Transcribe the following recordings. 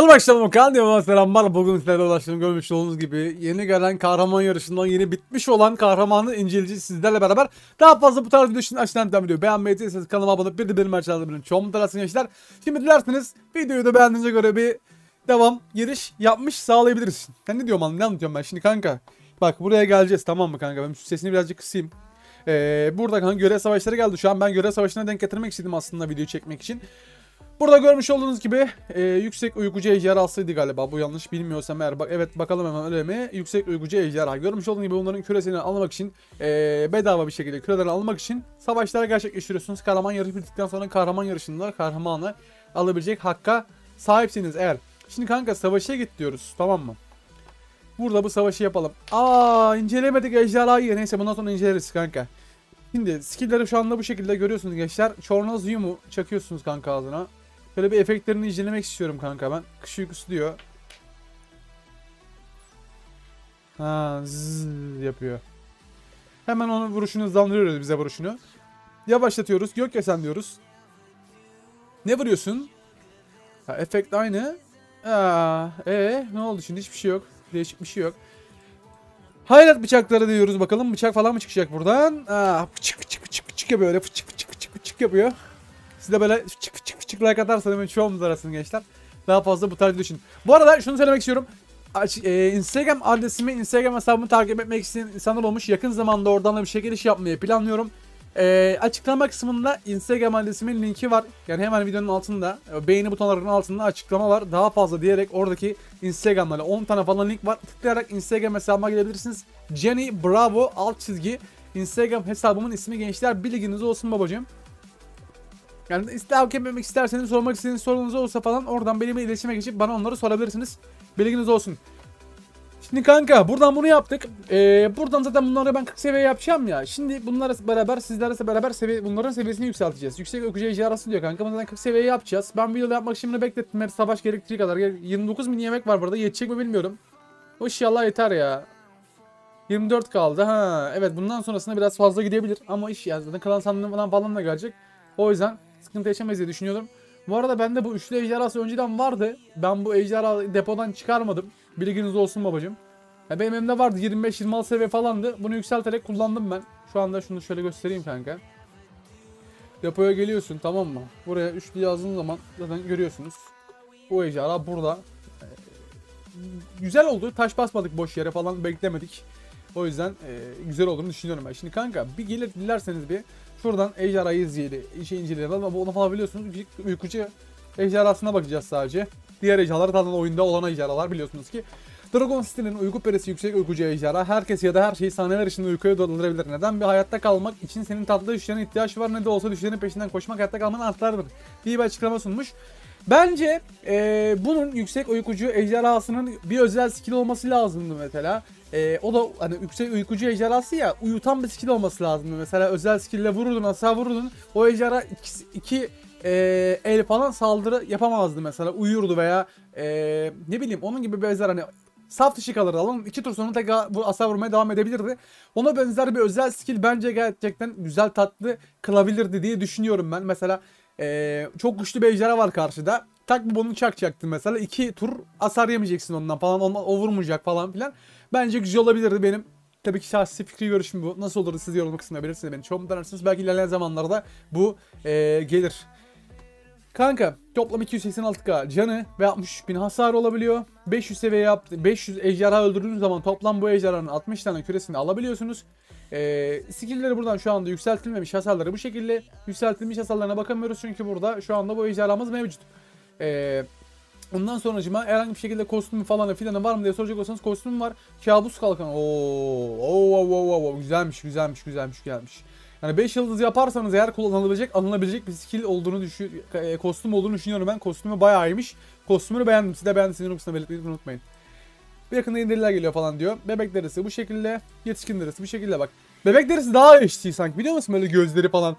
Hadi başlayalım kan diye selamlar. Bugün sizlerle ulaştığım görmüş olduğunuz gibi yeni gelen kahraman yarışından yeni bitmiş olan kahramanı inceleyeceğiz sizlerle beraber. Daha fazla bu tarz video için aşağıdan devam ediyor. Beğenmeyi değilseniz kanalıma abone olup bir de benim aşağıda benim çoğum mutlaka gençler. Şimdi dilerseniz videoyu da beğendiğinize göre bir devam giriş yapmış sağlayabiliriz. Ben ne diyorum ne anlatıyorum ben şimdi kanka. Bak buraya geleceğiz tamam mı kanka? Ben sesini birazcık kısayım. Ee, burada kanka görev savaşları geldi. Şu an ben görev savaşına denk getirmek istedim aslında video çekmek için. Burada görmüş olduğunuz gibi e, yüksek uykucu ejderhasıydı galiba. Bu yanlış bilmiyorsam eğer. Bak evet bakalım hemen öyle mi? Yüksek uykucu ejderha. Görmüş olduğunuz gibi onların küresini almak için e, bedava bir şekilde kürelerini almak için savaşlar gerçekleştiriyorsunuz. Kahraman yarışı bittikten sonra kahraman yarışında kahramanı alabilecek hakka sahipsiniz eğer. Şimdi kanka savaşa git diyoruz tamam mı? Burada bu savaşı yapalım. Aa incelemedik ejderhayı. Neyse bundan sonra inceleriz kanka. Şimdi skill'leri şu anda bu şekilde görüyorsunuz gençler. Çornaz yumu çakıyorsunuz kanka ağzına. Böyle bir efektlerini incelemek istiyorum kanka ben. Kış uykusu diyor. Ha zzz yapıyor. Hemen onu vuruşunu hızlandırıyoruz bize vuruşunu. Yavaşlatıyoruz. Gökyesen diyoruz. Ne vuruyorsun? Ha, efekt aynı. Aa, ee, ne oldu şimdi? Hiçbir şey yok. Değişik bir şey yok. Hayrat bıçakları diyoruz bakalım. Bıçak falan mı çıkacak buradan? Aa, fıçık fıçık fıçık fıçık yapıyor öyle fıçık fıçık fıçık fıçık yapıyor. Siz de böyle fıçık fıçık fıçık like atarsanız hemen çoğumuz arasın gençler. Daha fazla bu tarz düşün. Bu arada şunu söylemek istiyorum. E, Instagram adresimi, Instagram hesabımı takip etmek isteyen insanlar olmuş. Yakın zamanda oradan da bir çekiliş yapmayı planlıyorum. E, açıklama kısmında Instagram adresimin linki var. Yani hemen videonun altında, e, beğeni butonlarının altında açıklama var. Daha fazla diyerek oradaki Instagram'da 10 tane falan link var. Tıklayarak Instagram hesabıma gelebilirsiniz. Jenny Bravo alt çizgi Instagram hesabımın ismi gençler bilginiz olsun babacığım. Yani takip etmek isterseniz sormak istediğiniz sorunuz olursa falan oradan benimle iletişime geçip bana onları sorabilirsiniz. Bilginiz olsun. Şimdi kanka buradan bunu yaptık. Ee, buradan zaten bunları ben 40 seviye yapacağım ya. Şimdi bunlarla beraber sizlerle beraber seviye, bunların seviyesini yükselteceğiz. Yüksek okucu ejderhası diyor kanka. Bundan 40 seviye yapacağız. Ben videoda yapmak için bunu beklettim. Hep savaş gerektiği kadar. 29 mini yemek var burada. Yetecek mi bilmiyorum. İnşallah yeter ya. 24 kaldı. Ha evet bundan sonrasında biraz fazla gidebilir. Ama iş ya zaten kalan sandığım falan falan da gelecek. O yüzden sıkıntı yaşamayız diye düşünüyorum. Bu arada bende bu üçlü ejderhası önceden vardı. Ben bu ejderha depodan çıkarmadım. Bilginiz olsun babacım. Ya benim elimde vardı 25-26 seviye falandı. Bunu yükselterek kullandım ben. Şu anda şunu şöyle göstereyim kanka. Depoya geliyorsun tamam mı? Buraya üçlü yazdığın zaman zaten görüyorsunuz. Bu ejderha burada. Ee, güzel oldu. Taş basmadık boş yere falan beklemedik. O yüzden e, güzel olduğunu düşünüyorum ben. Şimdi kanka bir gelir dilerseniz bir şuradan ejderhayı izleyelim. işe inceleyelim ama onu falan biliyorsunuz. Uykucu ejderhasına bakacağız sadece. Diğer ejderhalar zaten oyunda olan ejderhalar biliyorsunuz ki. Dragon City'nin uyku perisi yüksek uykucu ejderha herkes ya da her şeyi sahneler içinde uykuya doldurabilir. Neden bir hayatta kalmak için senin tatlı düşlerine ihtiyaç var ne de olsa düşlerin peşinden koşmak hayatta kalmanın anahtarıdır diye bir açıklama sunmuş. Bence e, bunun yüksek uykucu ejderhasının bir özel skill olması lazımdı mesela. E, o da hani yüksek uykucu ejderhası ya uyutan bir skill olması lazımdı. Mesela özel skill ile vururdun hasar vururdun. O ejderha iki, iki e, el falan saldırı yapamazdı mesela uyurdu veya e, ne bileyim onun gibi benzer hani saf dışı kalırdı alalım. iki tur sonra tekrar hasar vurmaya devam edebilirdi. Ona benzer bir özel skill bence gerçekten güzel tatlı kılabilirdi diye düşünüyorum ben. Mesela ee, çok güçlü bir ejderha var karşıda. Tak bu bunu çakacaktın mesela. iki tur hasar yemeyeceksin ondan falan. Ondan, o vurmayacak falan filan. Bence güzel olabilirdi benim. Tabii ki şahsi fikri görüşüm bu. Nasıl olurdu siz yorum kısmına belirtirseniz beni. Çok mutlu Belki ilerleyen zamanlarda bu ee, gelir. Kanka toplam 286k canı ve 63 bin hasar olabiliyor. 500 seviye yaptı. 500 ejderha öldürdüğünüz zaman toplam bu ejderhanın 60 tane küresini alabiliyorsunuz. Ee, skill'leri buradan şu anda yükseltilmemiş hasarları bu şekilde yükseltilmiş hasarlarına bakamıyoruz çünkü burada şu anda bu ejderhamız mevcut. Ee, ondan sonracıma herhangi bir şekilde kostümü falan filanı var mı diye soracak olsanız kostüm var. Kabus kalkan. Oo, oo, oo, oo, güzelmiş, güzelmiş, güzelmiş, güzelmiş. Yani 5 yıldız yaparsanız eğer kullanılabilecek, alınabilecek bir skill olduğunu düşün, e, kostüm olduğunu düşünüyorum ben. Kostümü bayağı iyiymiş. Kostümünü beğendim. Siz de beğendiyseniz yorumda belirtmeyi unutmayın. Bir yakında indiriler geliyor falan diyor. Bebek derisi bu şekilde. Yetişkin derisi bu şekilde bak. Bebek derisi daha eşti sanki biliyor musun böyle gözleri falan.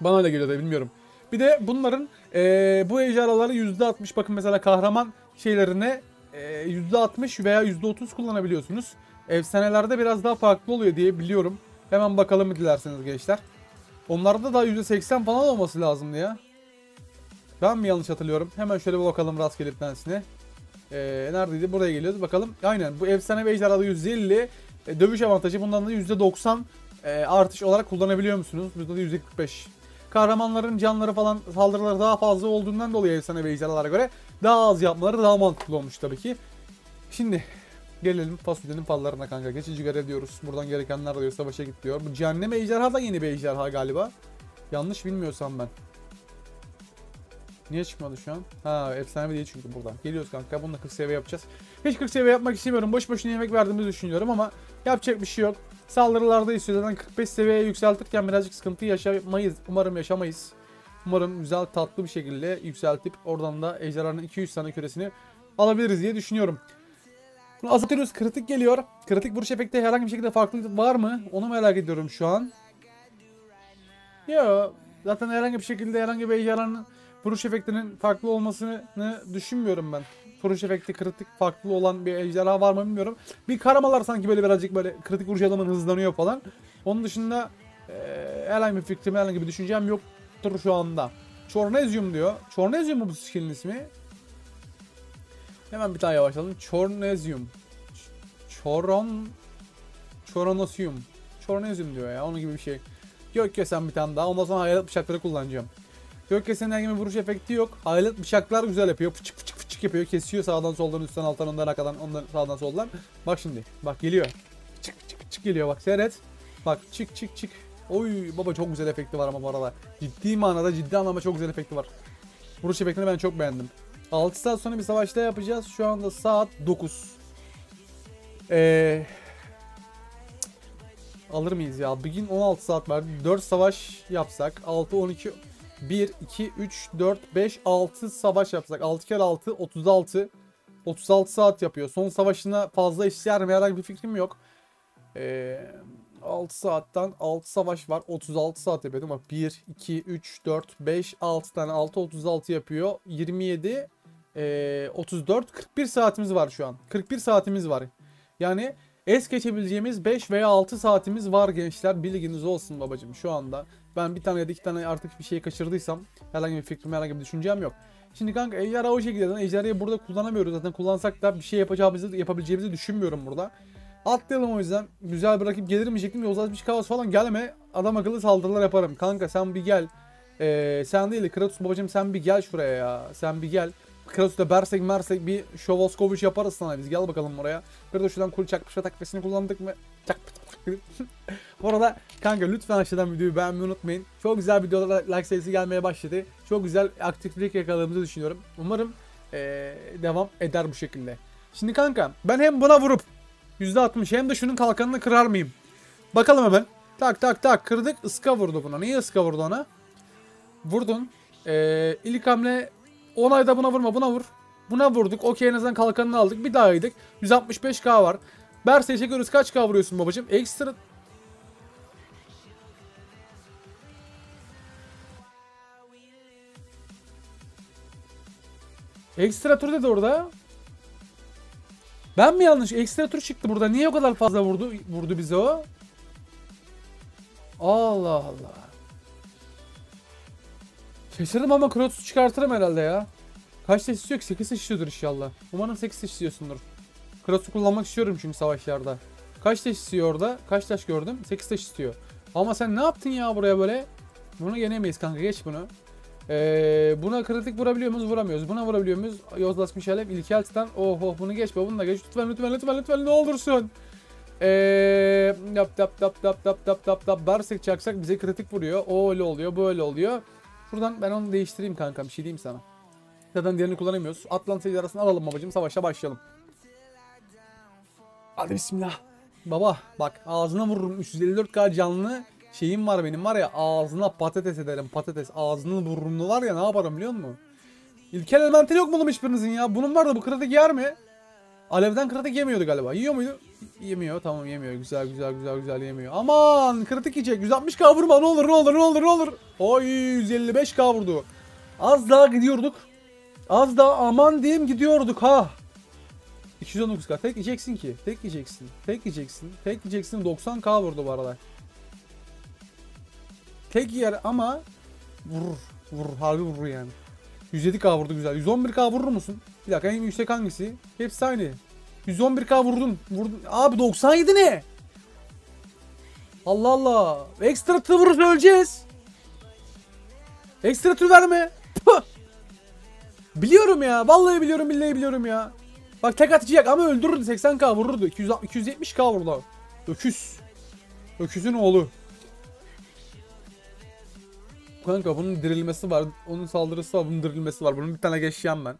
Bana öyle geliyor da bilmiyorum. Bir de bunların ee, bu ejderhaları %60 bakın mesela kahraman şeylerine e, %60 veya %30 kullanabiliyorsunuz. Efsanelerde biraz daha farklı oluyor diye biliyorum. Hemen bakalım dilerseniz gençler. Onlarda da %80 falan olması lazımdı ya. Ben mi yanlış hatırlıyorum? Hemen şöyle bir bakalım rastgele bir tanesine. Ee, neredeydi? Buraya geliyoruz. Bakalım. Aynen. Bu efsane ve ejderhalı 150 e, dövüş avantajı. Bundan da %90 e, artış olarak kullanabiliyor musunuz? Burada da %45. Kahramanların canları falan saldırıları daha fazla olduğundan dolayı efsane ve ejderhalara göre daha az yapmaları daha mantıklı olmuş tabii ki. Şimdi gelelim fasulyenin fallarına kanka. Geçici görev diyoruz. Buradan gerekenler diyor. Savaşa git diyor. Bu cehennem ejderha da yeni bir ejderha galiba. Yanlış bilmiyorsam ben. Niye çıkmadı şu an? Ha efsane değil çünkü burada. Geliyoruz kanka. Bununla 40 seviye yapacağız. Hiç 40 seviye yapmak istemiyorum. Boş boşuna yemek verdiğimizi düşünüyorum ama yapacak bir şey yok. Saldırılarda istiyorsan 45 seviyeye yükseltirken birazcık sıkıntı yaşamayız. Umarım yaşamayız. Umarım güzel tatlı bir şekilde yükseltip oradan da ejderhanın 200 tane küresini alabiliriz diye düşünüyorum. Bunu Asatürüs kritik geliyor. Kritik vuruş efekti herhangi bir şekilde farklılık var mı? Onu merak ediyorum şu an. Yok. Zaten herhangi bir şekilde herhangi bir ejderhanın vuruş efektinin farklı olmasını düşünmüyorum ben. Vuruş efekti kritik farklı olan bir ejderha var mı bilmiyorum. Bir karamalar sanki böyle birazcık böyle kritik vuruş adamın hızlanıyor falan. Onun dışında e, herhangi bir fikrim, herhangi bir düşüncem yoktur şu anda. Chornezium diyor. Chornezium mu bu skill'in ismi? Hemen bir daha yavaşlayalım. Chornezium. Choron... Choronosium. Chornezium diyor ya. Onun gibi bir şey. Gökkesen bir tane daha. Ondan sonra hayalet bıçakları kullanacağım. Gökkesen'in herhangi bir vuruş efekti yok. Hayalet bıçaklar güzel yapıyor. Fıçık fıçık fıçık yapıyor. Kesiyor sağdan soldan üstten alttan ondan arkadan ondan sağdan soldan. Bak şimdi. Bak geliyor. Çık çık çık geliyor bak seyret. Bak çık çık çık. Oy baba çok güzel efekti var ama bu arada. Ciddi manada ciddi anlamda çok güzel efekti var. Vuruş efektini ben çok beğendim. 6 saat sonra bir savaşta yapacağız. Şu anda saat 9. Eee alır mıyız ya? Bir gün 16 saat var. 4 savaş yapsak 6 12 1 2 3 4 5 6 savaş yapsak 6 kere 6 36 36 saat yapıyor. Son savaşına fazla işler mi herhangi bir fikrim yok. Ee, 6 saatten 6 savaş var. 36 saat yapıyor değil mi? 1 2 3 4 5 6 tane 6 36 yapıyor. 27 e, 34 41 saatimiz var şu an. 41 saatimiz var. Yani es geçebileceğimiz 5 veya 6 saatimiz var gençler. Bilginiz olsun babacım şu anda. Ben bir tane ya da iki tane artık bir şey kaçırdıysam herhangi bir fikrim herhangi bir düşüncem yok. Şimdi kanka ejderha o şekilde ejderhayı burada kullanamıyoruz zaten kullansak da bir şey yapacağımızı yapabileceğimizi düşünmüyorum burada. Atlayalım o yüzden. Güzel bir rakip gelir mi şeklinde uzatmış kaos falan gelme. Adam akıllı saldırılar yaparım. Kanka sen bir gel. Ee, sen değil Kratos babacım sen bir gel şuraya ya. Sen bir gel. Kratos'ta Bersek Mersek bir Şovoskoviç yaparız sana biz. Gel bakalım oraya. Kratos şuradan kul çakmış takvesini kullandık mı? Çak Bu arada kanka lütfen aşağıdan videoyu beğenmeyi unutmayın. Çok güzel videolar like sayısı gelmeye başladı. Çok güzel aktiflik yakaladığımızı düşünüyorum. Umarım ee, devam eder bu şekilde. Şimdi kanka ben hem buna vurup %60 hem de şunun kalkanını kırar mıyım? Bakalım hemen. Tak tak tak kırdık. Iska vurdu buna. Niye ıska vurdu ona? Vurdun. Ee, ilk hamle onayda buna vurma buna vur. Buna vurduk. Okey en azından kalkanını aldık. Bir daha yedik. 165k var. Berse'ye çekiyoruz. Kaç k vuruyorsun babacım? Ekstra... Ekstra tur dedi orada. Ben mi yanlış? Ekstra tur çıktı burada. Niye o kadar fazla vurdu vurdu bize o? Allah Allah. Şaşırdım ama Kratos çıkartırım herhalde ya. Kaç taş istiyor ki? 8 taş istiyordur inşallah. Umarım 8 taş istiyorsundur. Kratos'u kullanmak istiyorum çünkü savaşlarda. Kaç taş istiyor orada? Kaç taş gördüm? 8 taş istiyor. Ama sen ne yaptın ya buraya böyle? Bunu yenemeyiz kanka geç bunu. Ee, buna kritik vurabiliyor muyuz? Vuramıyoruz. Buna vurabiliyor muyuz? Yozlaşmış alev. İlkel titan. Oh oh bunu geç be. Bunu da geç. Lütfen lütfen lütfen lütfen ne olursun. Ee, yap yap yap yap yap yap yap yap. Bersek çaksak bize kritik vuruyor. O öyle oluyor. Böyle oluyor. Buradan ben onu değiştireyim kanka. Bir şey diyeyim sana. Zaten diğerini kullanamıyoruz. Atlantis arasını alalım babacım. Savaşa başlayalım. Hadi bismillah. Baba bak ağzına vururum. 354k canlı şeyim var benim var ya ağzına patates ederim patates. Ağzının burnunu var ya ne yaparım biliyor musun? İlkel elementali yok mu oğlum hiçbirinizin ya? Bunun var da bu kritik yer mi? Alevden kritik yemiyordu galiba. Yiyor muydu? Yemiyor. Tamam yemiyor. Güzel güzel güzel güzel yemiyor. Aman kritik yiyecek. 160k vurma ne olur ne olur ne olur ne olur. Oy 155k vurdu. Az daha gidiyorduk. Az daha aman diyeyim gidiyorduk ha. 219k. Tek yiyeceksin ki. Tek yiyeceksin. Tek yiyeceksin. Tek yiyeceksin. 90k vurdu bu arada. Tek yer ama vurur. Vurur. Harbi vurur yani. 107k vurdu güzel. 111k vurur musun? Bir dakika en yüksek hangisi? Hepsi aynı. 111k vurdun. Vurdun. Abi 97 ne? Allah Allah. Ekstra tır vurursa öleceğiz. Ekstra tır verme. Biliyorum ya. Vallahi biliyorum billahi biliyorum ya. Bak tek atacak ama öldürürdü. 80k vururdu. 200, 270k vurdu. Öküz. Öküzün oğlu. Kanka bunun dirilmesi var. Onun saldırısı var. Bunun dirilmesi var. Bunun bir tane geçeceğim ben.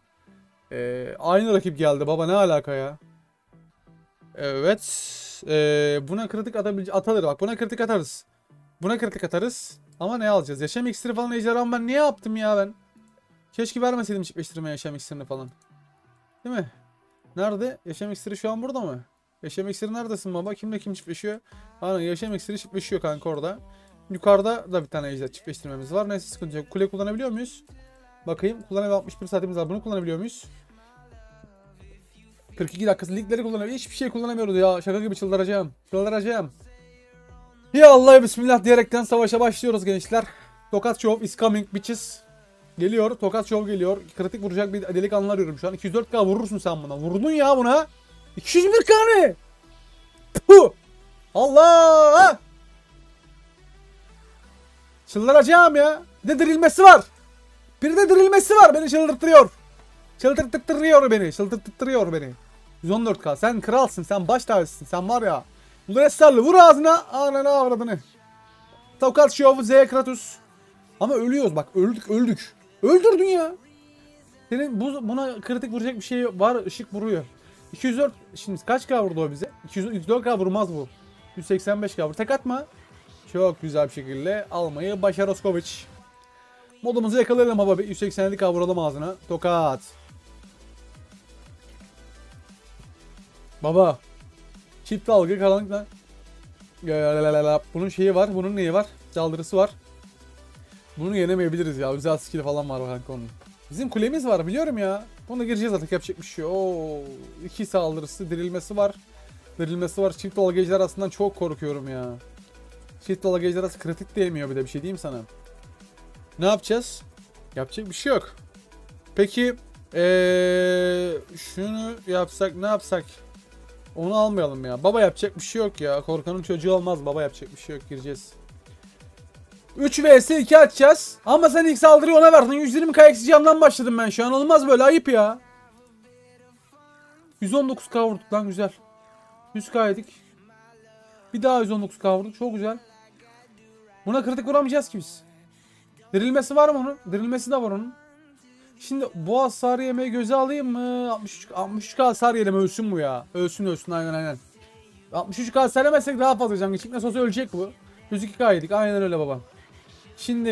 Ee, aynı rakip geldi baba ne alaka ya? Evet. Ee, buna kritik atabilece atarız bak. Buna kritik atarız. Buna kritik atarız. Ama ne alacağız? Yaşam iksiri falan ejderham ben niye yaptım ya ben? Keşke vermeseydim çiftleştirme yaşam iksirini falan. Değil mi? Nerede? Yaşam iksiri şu an burada mı? Yaşam iksiri neredesin baba? Kimle kim çiftleşiyor? Aynen yaşam iksiri çiftleşiyor kanka orada. Yukarıda da bir tane ejder çiftleştirmemiz var. Neyse sıkıntı yok. Kule kullanabiliyor muyuz? Bakayım. Kullanabiliyor 61 saatimiz var. Bunu kullanabiliyor muyuz? 42 dakikası ligleri kullanabiliyor. Hiçbir şey kullanamıyoruz ya. Şaka gibi çıldıracağım. Çıldıracağım. Ya Allah bismillah diyerekten savaşa başlıyoruz gençler. Tokat Show is coming bitches. Geliyor. Tokat Show geliyor. Kritik vuracak bir delikanlı arıyorum şu an. 204k vurursun sen buna. Vurdun ya buna. 201k ne? Puh! Allah! Çıldıracağım ya. Bir de dirilmesi var. Bir de dirilmesi var. Beni çıldırtıyor. Çıldırttırıyor beni. Çıldırttırıyor beni. 114k. Sen kralsın. Sen baş tacısın. Sen var ya. Lurestarlı vur ağzına. Ananı avradını. Tokat Show Z Kratos. Ama ölüyoruz bak. Öldük öldük. Öldürdün ya. Senin bu, buna kritik vuracak bir şey var. Işık vuruyor. 204 şimdi kaç k vurdu o bize? 204k vurmaz bu. 185k vur. Tek atma. Çok güzel bir şekilde almayı başaroskoviç. Modumuzu yakalayalım baba. 180'lik vuralım ağzına. Tokat. Baba. Çift dalga karanlıkla. Bunun şeyi var. Bunun neyi var? Saldırısı var. Bunu yenemeyebiliriz ya. Özel skill falan var kanka onun. Bizim kulemiz var biliyorum ya. Bunu gireceğiz artık yapacak bir şey. Oo, iki saldırısı, dirilmesi var. Dirilmesi var. Çift dalga ejder aslında çok korkuyorum ya. Çift dalga ejder arası kritik değmiyor bir de bir şey diyeyim sana. Ne yapacağız? Yapacak bir şey yok. Peki ee, şunu yapsak ne yapsak? Onu almayalım ya. Baba yapacak bir şey yok ya. Korkanın çocuğu olmaz. Baba yapacak bir şey yok. Gireceğiz. 3 vs 2 atacağız. Ama sen ilk saldırıyı ona verdin. 120 kayaksız camdan başladım ben şu an. Olmaz böyle ayıp ya. 119k vurduk lan güzel. 100k yedik. Bir daha 119k vurduk. Çok güzel. Buna kritik vuramayacağız ki biz. Dirilmesi var mı onun? Dirilmesi de var onun. Şimdi bu hasarı yemeği göze alayım mı? 63, 63k hasar yedim ölsün bu ya. Ölsün ölsün aynen aynen. 63k hasar yemezsek daha fazla can geçecek. Nasıl olsa ölecek bu. 102k yedik aynen öyle baba. Şimdi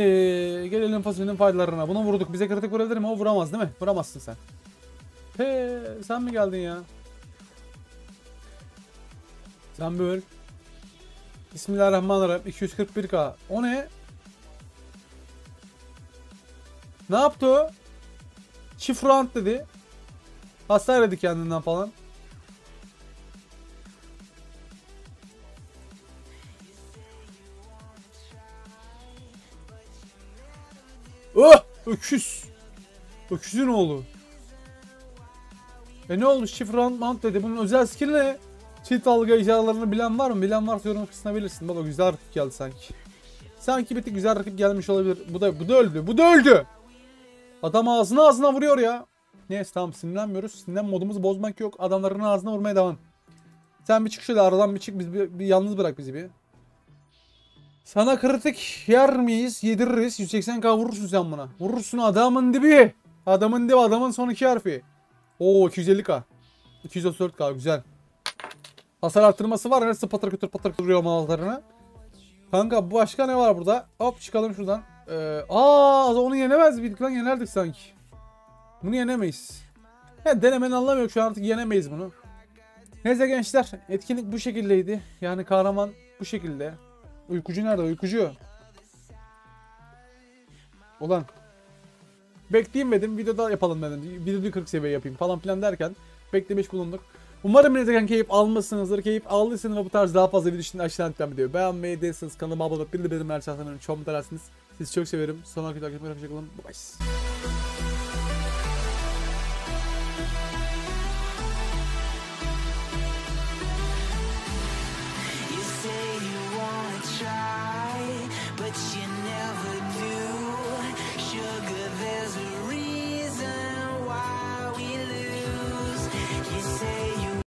gelelim fasulyenin faydalarına. Buna vurduk. Bize kritik vurabilir mi? O vuramaz değil mi? Vuramazsın sen. He, sen mi geldin ya? Sen bir öl. Bismillahirrahmanirrahim. 241k. O ne? Ne yaptı o? Çift round dedi. Hasar yedi kendinden falan. Oh! Öküz. Öküzün oğlu. E ne oldu? Çift round mount dedi. Bunun özel skill ne? Çift dalga icralarını bilen var mı? Bilen varsa yorum kısmına belirsin. Baba güzel rakip geldi sanki. Sanki bir tık güzel rakip gelmiş olabilir. Bu da bu da öldü. Bu da öldü. Adam ağzına ağzına vuruyor ya. Neyse tamam sinirlenmiyoruz. Sinirlen modumuzu bozmak yok. Adamların ağzına vurmaya devam. Sen bir çık şöyle aradan bir çık. Biz bir, bir yalnız bırak bizi bir. Sana kritik yer miyiz? Yediririz. 180k vurursun sen buna. Vurursun adamın dibi. Adamın dibi. Adamın son iki harfi. Oo 250k. 234k güzel. Hasar arttırması var. Neresi patır kütür patır duruyor mallarına. Kanka bu başka ne var burada? Hop çıkalım şuradan. Ee, aa onu yenemez miydik lan yenerdik sanki. Bunu yenemeyiz. Ya denemenin anlamı yok şu an artık yenemeyiz bunu. Neyse gençler etkinlik bu şekildeydi. Yani kahraman bu şekilde. Uykucu nerede uykucu? Ulan. Bekleyeyim videoda yapalım dedim. Videoda 40 seviye yapayım falan filan derken beklemiş bulunduk. Umarım izlerken keyif almışsınızdır. Keyif aldıysanız ve bu tarz daha fazla video için aşağıdan lütfen videoyu beğenmeyi değilseniz kanalıma abone olup de benim her çarpmanın çoğumu Sizi çok severim. Sonraki takipte hoşçakalın. Bye bye.